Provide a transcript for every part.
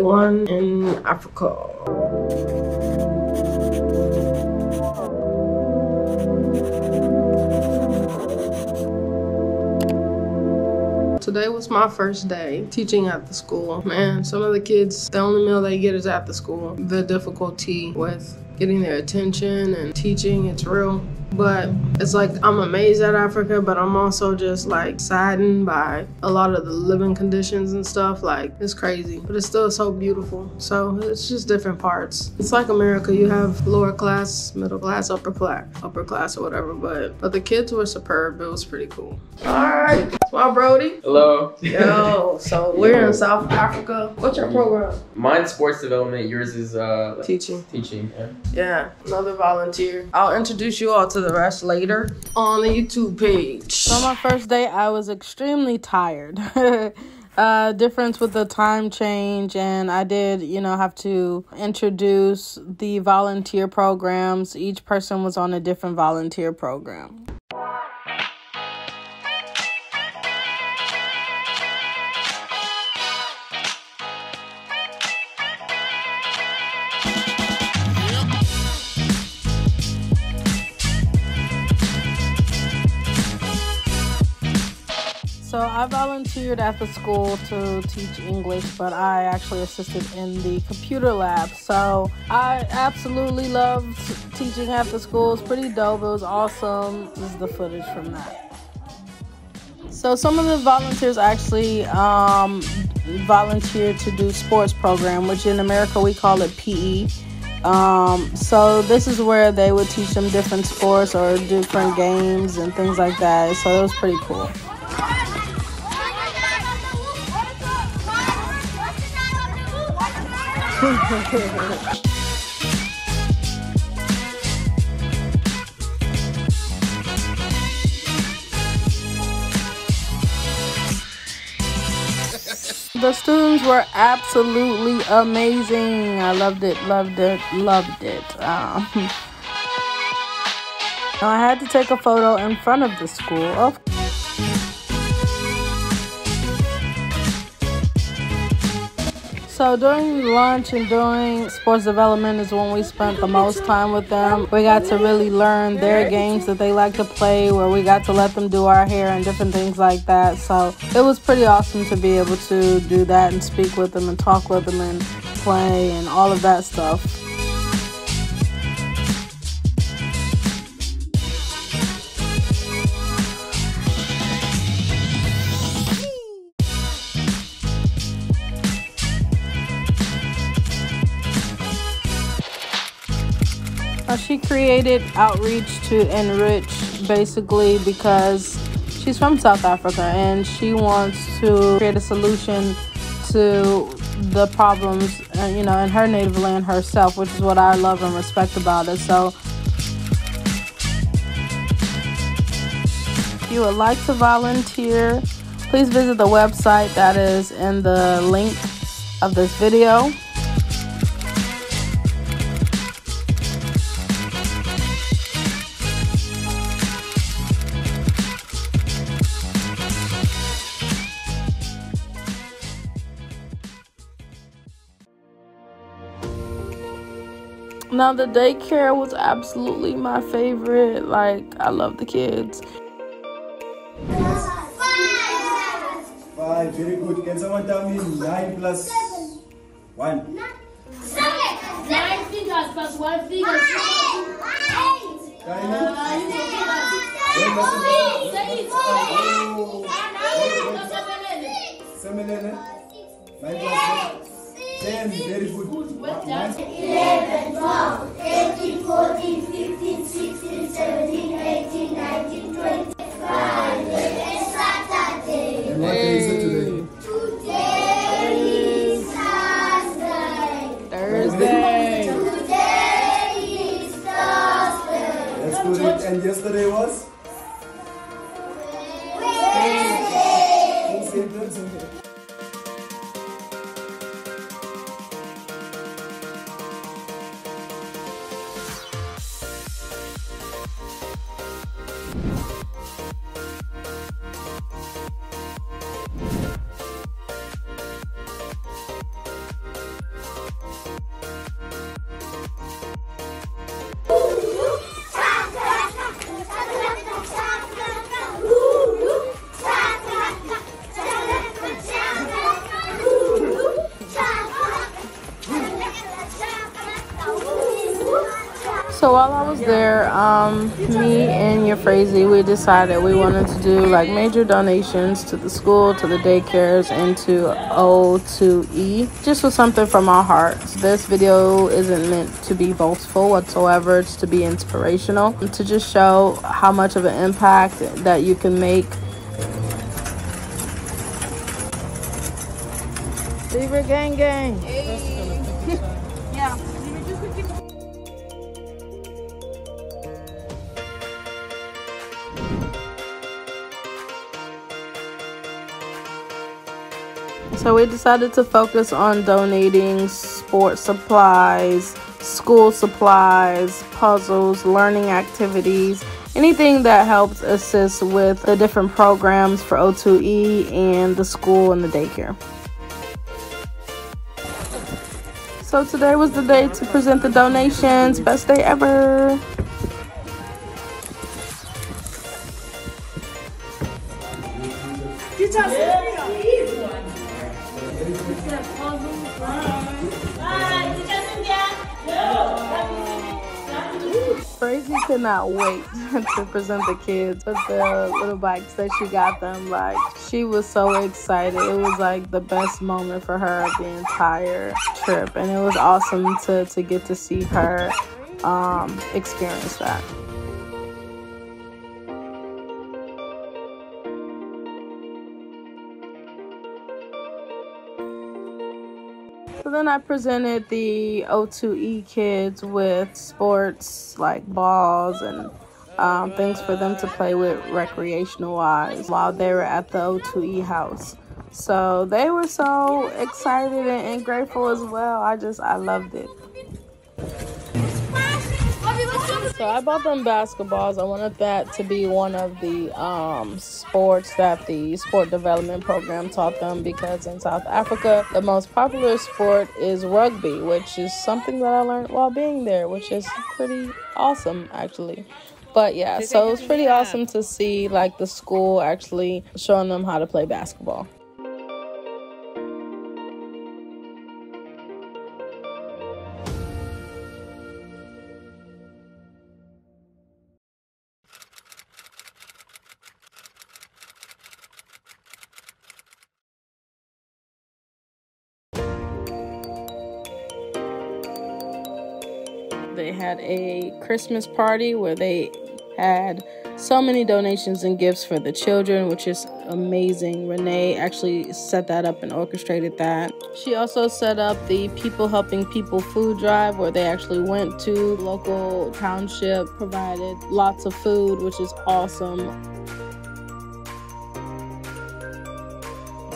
One in Africa. Today was my first day teaching at the school. Man, some of the kids, the only meal they get is at the school. The difficulty with getting their attention and teaching, it's real. But it's like I'm amazed at Africa, but I'm also just like saddened by a lot of the living conditions and stuff. Like it's crazy, but it's still so beautiful. So it's just different parts. It's like America. You have lower class, middle class, upper class, upper class or whatever. But but the kids were superb. It was pretty cool. All right, well, Brody. Hello. Yo, so we're in South Africa. What's your program? Mine's sports development. Yours is uh Teaching. teaching. Yeah. Yeah, another volunteer. I'll introduce you all to the rest later on the YouTube page. So on my first day, I was extremely tired. uh, difference with the time change, and I did, you know, have to introduce the volunteer programs. Each person was on a different volunteer program. Volunteered at the school to teach English, but I actually assisted in the computer lab. So I absolutely loved teaching at the school. It's pretty dope. It was awesome. This is the footage from that. So some of the volunteers actually um, volunteered to do sports program, which in America we call it PE. Um, so this is where they would teach them different sports or different games and things like that. So it was pretty cool. The students were absolutely amazing. I loved it, loved it, loved it. Um, I had to take a photo in front of the school. So during lunch and during sports development is when we spent the most time with them. We got to really learn their games that they like to play, where we got to let them do our hair and different things like that. So it was pretty awesome to be able to do that and speak with them and talk with them and play and all of that stuff. Uh, she created outreach to enrich basically because she's from South Africa and she wants to create a solution to the problems, uh, you know, in her native land herself, which is what I love and respect about it. So, if you would like to volunteer, please visit the website that is in the link of this video. Now the daycare was absolutely my favorite. Like I love the kids. Five. Very good. Can someone tell me nine plus Seven. one? Seven. Nine fingers plus one finger. Oh. Eight. Eight. Nine. Seven. Seven. Seven. 10, very good. good. 11, 12, 13, 14, 15, 16, 17, 18, 19, 20, 25. Um, me and Euphrasie, we decided we wanted to do like major donations to the school, to the daycares, and to O2E. Just was something from our hearts. This video isn't meant to be boastful whatsoever. It's to be inspirational, to just show how much of an impact that you can make. Zebra gang gang. yeah. So we decided to focus on donating sports supplies, school supplies, puzzles, learning activities, anything that helps assist with the different programs for O2E and the school and the daycare. So today was the day to present the donations. Best day ever. Crazy could not wait to present the kids with the little bikes that she got them. Like she was so excited. It was like the best moment for her of the entire trip, and it was awesome to to get to see her um, experience that. Then I presented the O2E kids with sports like balls and um, things for them to play with recreational wise while they were at the O2E house. So they were so excited and, and grateful as well. I just, I loved it. So I bought them basketballs. I wanted that to be one of the um, sports that the sport development program taught them because in South Africa, the most popular sport is rugby, which is something that I learned while being there, which is pretty awesome actually. But yeah, so it was pretty awesome to see like the school actually showing them how to play basketball. They had a Christmas party where they had so many donations and gifts for the children, which is amazing. Renee actually set that up and orchestrated that. She also set up the People Helping People food drive where they actually went to local township, provided lots of food, which is awesome.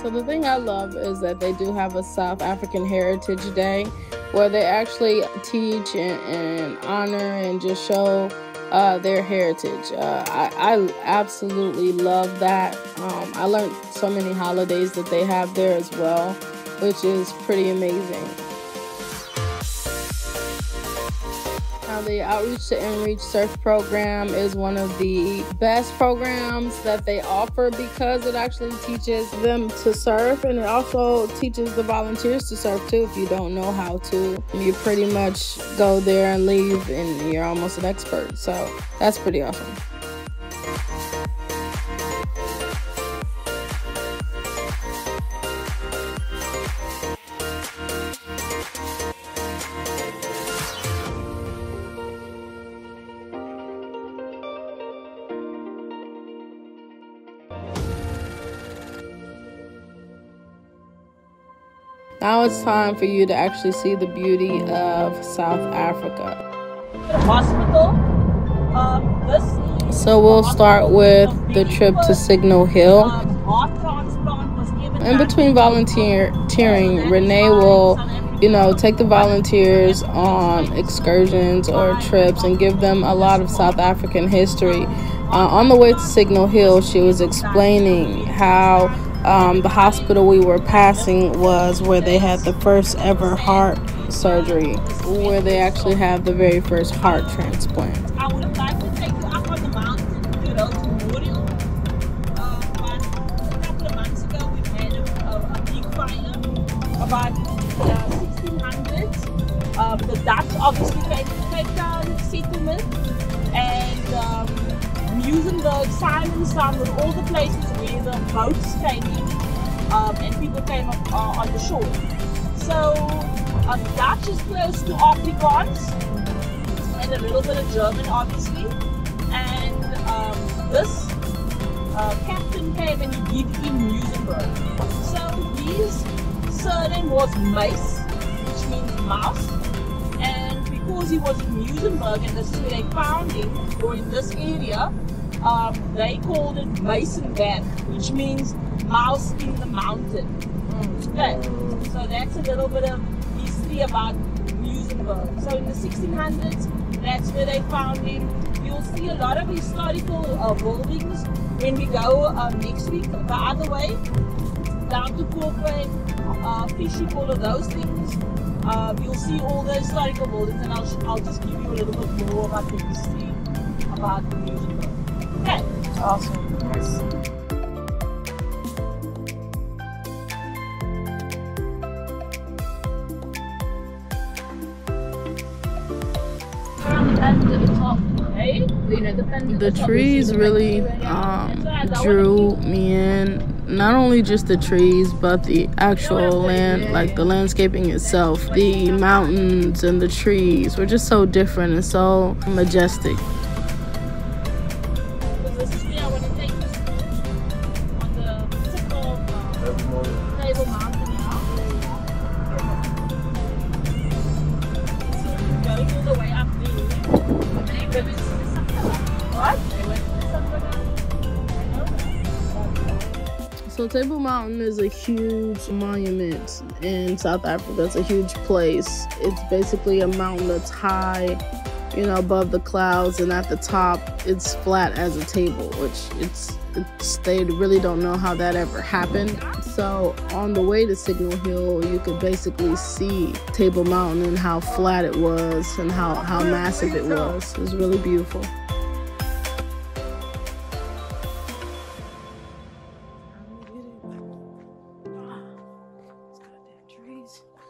So the thing I love is that they do have a South African Heritage Day where they actually teach and, and honor and just show uh, their heritage. Uh, I, I, absolutely love that. Um, I learned so many holidays that they have there as well, which is pretty amazing. Now, the Outreach to Enrich Surf program is one of the best programs that they offer because it actually teaches them to surf and it also teaches the volunteers to surf too. If you don't know how to, you pretty much go there and leave and you're almost an expert. So that's pretty awesome. Now it's time for you to actually see the beauty of South Africa. Hospital. Um, this So we'll start with the trip to Signal Hill. um, heart transplant was given In between volunteering, Renee will, you know, take the volunteers on excursions or trips and give them a lot of South African history. Uh, on the way to Signal Hill, she was explaining how um, the hospital we were passing was where they had the first ever heart surgery, where they actually have the very first heart transplant. Muizenberg, Simonstown were all the places where the boats came in um, and people came up, uh, on the shore. So um, Dutch is close to Afrikaans and a little bit of German obviously and um, this uh, captain came and he did in Muizenberg. So his surname was Mace, which means mouse. And because he was in Muizenberg and this is where they found him, or in this area, um, they called it Mason Masonberg, which means mouse in the mountain. Okay, so that's a little bit of history about Muizenberg. So in the 1600s, that's where they found him. You'll see a lot of historical uh, buildings when we go uh, next week the other way down to Corporate, uh, fishing, all of those things. Uh, you'll see all the historical buildings, and I'll, I'll just give you a little bit more about the history about the museum. Awesome. Nice. The trees really um, drew me in. Not only just the trees, but the actual land, like the landscaping itself. The mountains and the trees were just so different and so majestic. Table Mountain is a huge monument in South Africa. It's a huge place. It's basically a mountain that's high, you know, above the clouds, and at the top it's flat as a table, which it's, it's they really don't know how that ever happened. So on the way to Signal Hill, you could basically see Table Mountain and how flat it was and how, how massive it was. It was really beautiful.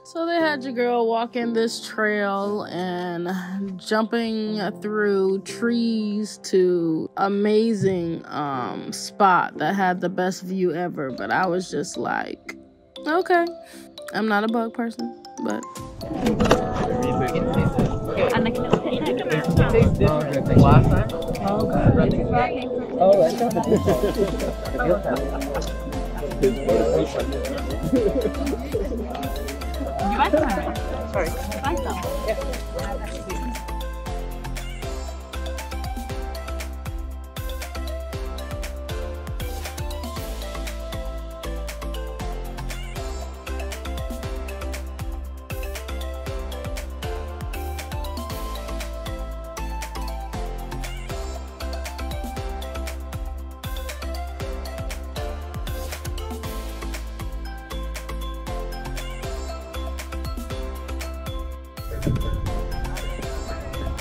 So they had your girl walking this trail and jumping through trees to amazing um spot that had the best view ever. But I was just like, okay, I'm not a bug person, but Last time?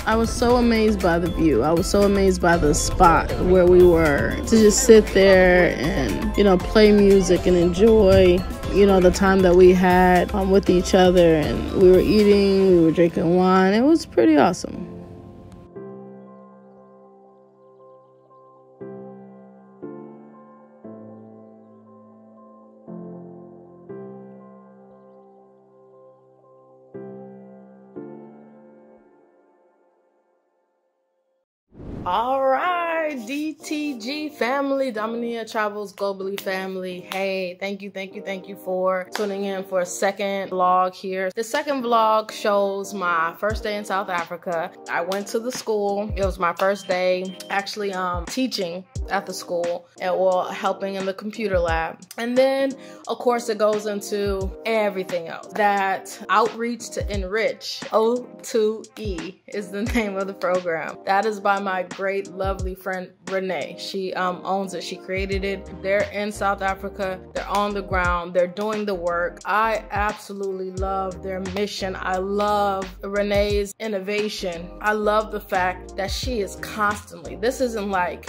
I was so amazed by the view. I was so amazed by the spot where we were to just sit there and, you know, play music and enjoy, you know, the time that we had um, with each other. And we were eating, we were drinking wine. It was pretty awesome. All right, DTG family, Dominia Travels Globally family. Hey, thank you, thank you, thank you for tuning in for a second vlog here. The second vlog shows my first day in South Africa. I went to the school. It was my first day actually um, teaching at the school and helping in the computer lab. And then of course it goes into everything else. That outreach to enrich O2E is the name of the program. That is by my great lovely friend Renee. She um, owns it. She created it. They're in South Africa. They're on the ground. They're doing the work. I absolutely love their mission. I love Renee's innovation. I love the fact that she is constantly. This isn't like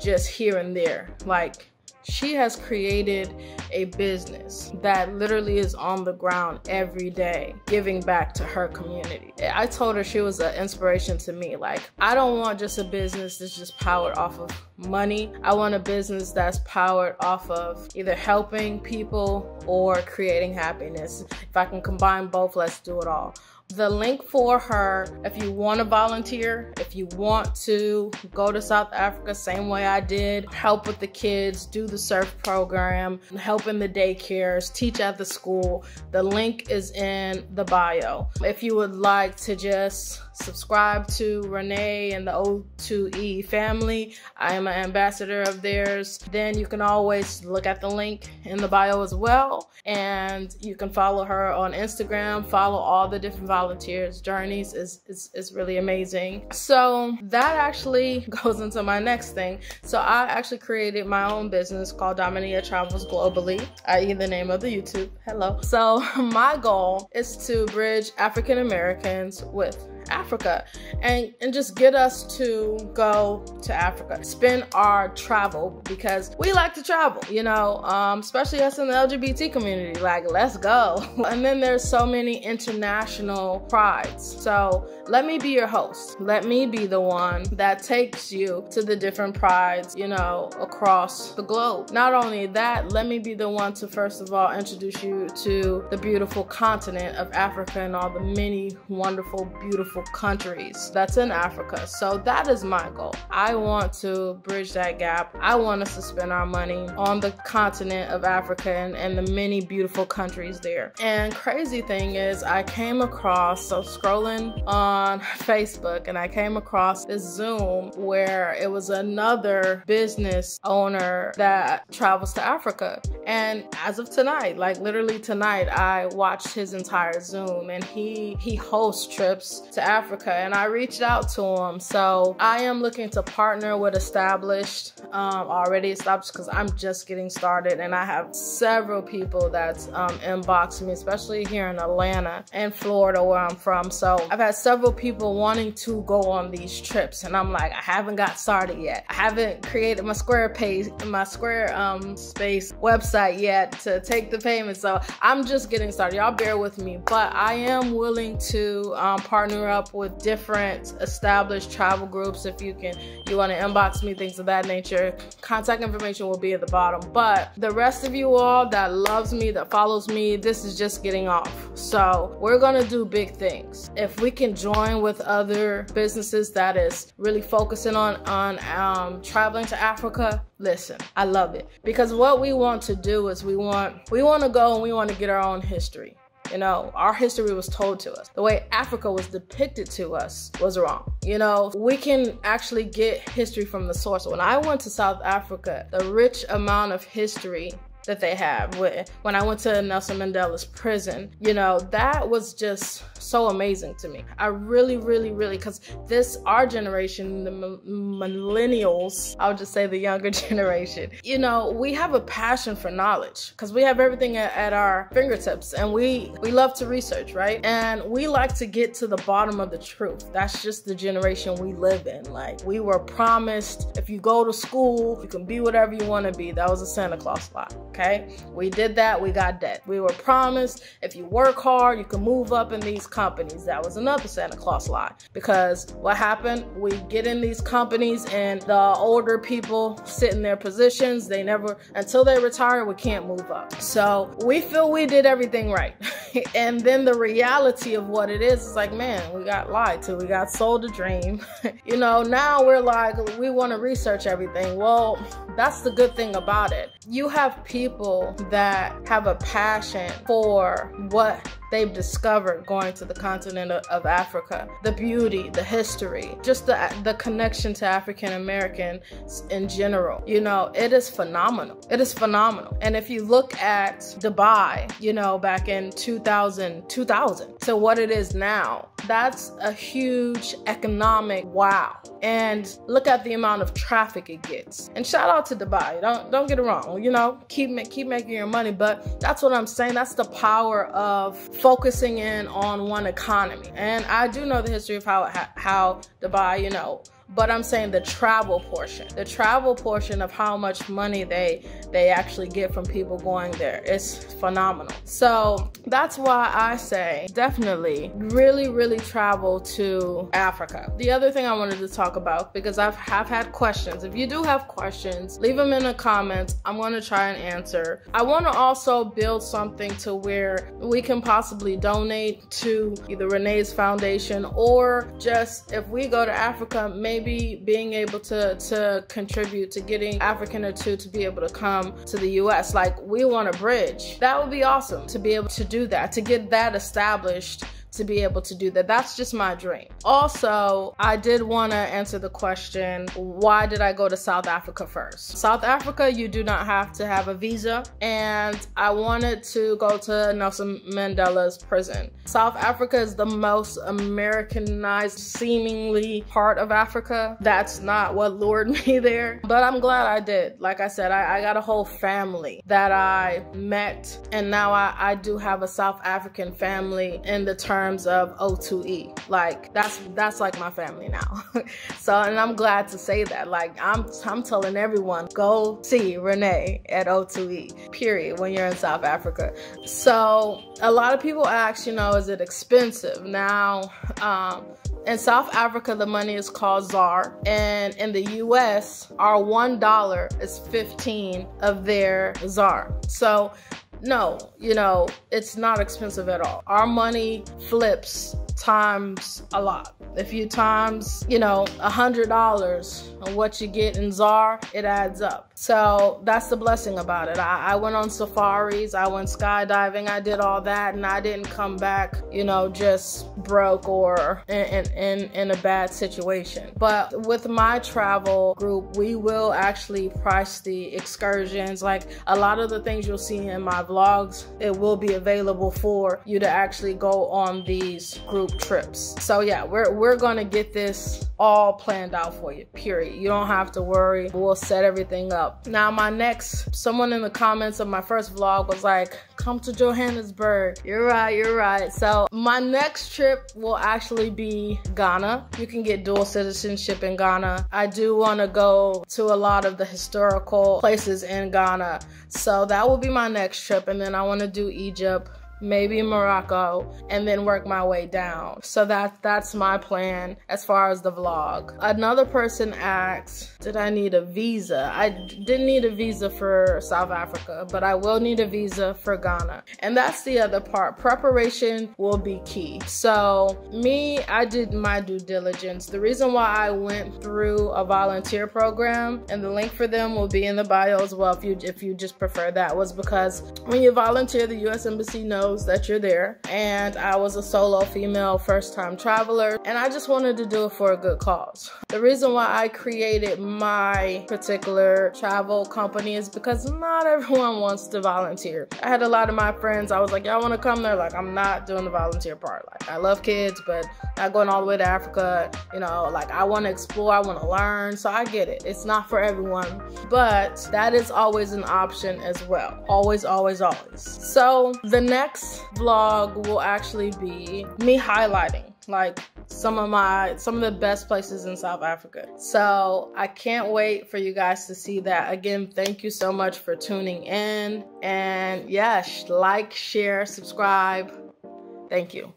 just here and there. Like she has created a business that literally is on the ground every day, giving back to her community. I told her she was an inspiration to me. Like, I don't want just a business that's just powered off of money. I want a business that's powered off of either helping people or creating happiness. If I can combine both, let's do it all the link for her if you want to volunteer if you want to go to south africa same way i did help with the kids do the surf program help in the daycares teach at the school the link is in the bio if you would like to just subscribe to Renee and the O2E family. I am an ambassador of theirs. Then you can always look at the link in the bio as well. And you can follow her on Instagram, follow all the different volunteers' journeys. is is is really amazing. So that actually goes into my next thing. So I actually created my own business called Dominia Travels Globally, i.e. the name of the YouTube. Hello. So my goal is to bridge African Americans with Africa and, and just get us to go to Africa, spend our travel because we like to travel, you know, um, especially us in the LGBT community. Like, let's go. And then there's so many international prides. So let me be your host. Let me be the one that takes you to the different prides, you know, across the globe. Not only that, let me be the one to first of all introduce you to the beautiful continent of Africa and all the many wonderful, beautiful countries that's in Africa. So that is my goal. I want to bridge that gap. I want us to spend our money on the continent of Africa and, and the many beautiful countries there. And crazy thing is, I came across, so scrolling on Facebook, and I came across this Zoom where it was another business owner that travels to Africa. And as of tonight, like literally tonight, I watched his entire Zoom and he he hosts trips to Africa and I reached out to him. So I am looking to partner with established, um, already established because I'm just getting started and I have several people that's um, inboxed me, especially here in Atlanta and Florida where I'm from. So I've had several people wanting to go on these trips and I'm like, I haven't got started yet. I haven't created my Square page, my Square um, Space website yet to take the payment. So I'm just getting started. Y'all bear with me, but I am willing to um, partner up with different established travel groups. If you can, you want to inbox me, things of that nature. Contact information will be at the bottom. But the rest of you all that loves me, that follows me, this is just getting off. So we're gonna do big things. If we can join with other businesses that is really focusing on on um, traveling to Africa, listen, I love it because what we want to do is we want we want to go and we want to get our own history. You know, our history was told to us. The way Africa was depicted to us was wrong. You know, we can actually get history from the source. When I went to South Africa, the rich amount of history that they have. When I went to Nelson Mandela's prison, you know, that was just so amazing to me. I really, really, really, because this, our generation, the millennials, I would just say the younger generation, you know, we have a passion for knowledge because we have everything at, at our fingertips and we, we love to research, right? And we like to get to the bottom of the truth. That's just the generation we live in. Like, we were promised if you go to school, you can be whatever you want to be. That was a Santa Claus lie okay? We did that, we got debt. We were promised if you work hard, you can move up in these companies. That was another Santa Claus lie. Because what happened, we get in these companies and the older people sit in their positions. They never, until they retire, we can't move up. So we feel we did everything right. and then the reality of what it is is like, man, we got lied to, we got sold a dream. you know, now we're like, we want to research everything. Well, that's the good thing about it. You have people that have a passion for what they've discovered going to the continent of Africa. The beauty, the history, just the, the connection to African Americans in general. You know, it is phenomenal. It is phenomenal. And if you look at Dubai, you know, back in 2000, 2000 to what it is now, that's a huge economic wow. And look at the amount of traffic it gets. And shout out to Dubai. Don't don't get it wrong. You know, keep keep making your money, but that's what I'm saying. That's the power of focusing in on one economy. And I do know the history of how how Dubai, you know, but I'm saying the travel portion. The travel portion of how much money they they actually get from people going there. It's phenomenal. So that's why I say definitely really, really travel to Africa. The other thing I wanted to talk about, because I've have had questions. If you do have questions, leave them in the comments. I'm gonna try and answer. I wanna also build something to where we can possibly donate to either Renee's foundation or just if we go to Africa, maybe being able to, to contribute to getting African or two to be able to come to the US. Like we want a bridge. That would be awesome to be able to do that, to get that established to be able to do that. That's just my dream. Also, I did want to answer the question why did I go to South Africa first? South Africa, you do not have to have a visa, and I wanted to go to Nelson Mandela's prison. South Africa is the most Americanized, seemingly part of Africa. That's not what lured me there, but I'm glad I did. Like I said, I, I got a whole family that I met, and now I, I do have a South African family in the term terms of O2E. Like that's that's like my family now. so and I'm glad to say that. Like I'm I'm telling everyone go see Renee at O2E. Period. When you're in South Africa. So a lot of people ask, you know, is it expensive? Now, um, in South Africa, the money is called ZAR, and in the US, our one dollar is 15 of their ZAR. So no, you know, it's not expensive at all. Our money flips times a lot. If you times, you know, a hundred dollars on what you get in ZAR, it adds up. So that's the blessing about it. I, I, went on safaris, I went skydiving, I did all that, and I didn't come back, you know, just broke or in, in, in a bad situation. But with my travel group, we will actually price the excursions. Like a lot of the things you'll see in my vlogs, it will be available for you to actually go on these group trips. So yeah, we're, we're gonna get this all planned out for you, period. You don't have to worry. We'll set everything up up. Now my next, someone in the comments of my first vlog was like, come to Johannesburg. You're right, you're right. So my next trip will actually be Ghana. You can get dual citizenship in Ghana. I do want to go to a lot of the historical places in Ghana. So that will be my next trip. And then I want to do Egypt maybe Morocco, and then work my way down. So that that's my plan as far as the vlog. Another person asked, did I need a visa? I didn't need a visa for South Africa, but I will need a visa for Ghana. And that's the other part. Preparation will be key. So me, I did my due diligence. The reason why I went through a volunteer program and the link for them will be in the bio as well if you if you just prefer that was because when you volunteer the US Embassy knows that you're there. And I was a solo female first time traveler and I just wanted to do it for a good cause. The reason why I created my particular travel company is because not everyone wants to volunteer. I had a lot of my friends, I was like, y'all wanna come there? Like, I'm not doing the volunteer part. Like, I love kids, but not going all the way to Africa. You know, like, I wanna explore, I wanna learn. So I get it. It's not for everyone, but that is always an option as well. Always, always, always. So the next vlog will actually be me highlighting like some of my some of the best places in South Africa. So I can't wait for you guys to see that. Again, thank you so much for tuning in and yes, like, share, subscribe. Thank you.